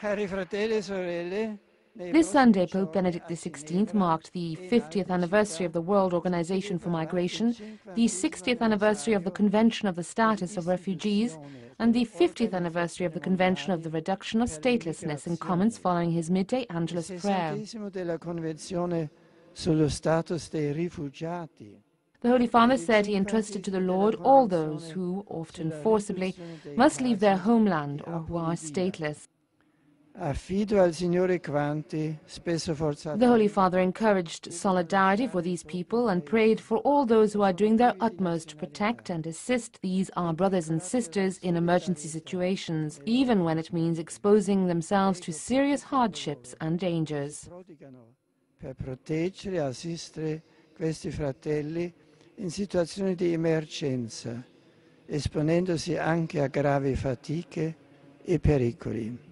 This Sunday, Pope Benedict XVI marked the 50th anniversary of the World Organization for Migration, the 60th anniversary of the Convention of the Status of Refugees, and the 50th anniversary of the Convention of the Reduction of Statelessness in comments following his midday Angelus prayer. sessantesimo della Convenzione sullo status dei rifugiati. The Holy Father said he entrusted to the Lord all those who, often forcibly, must leave their homeland or who are stateless. The Holy Father encouraged solidarity for these people and prayed for all those who are doing their utmost to protect and assist these our brothers and sisters in emergency situations, even when it means exposing themselves to serious hardships and dangers. per proteggere e assistere questi fratelli in situazioni di emergenza, esponendosi anche a gravi fatiche e pericoli.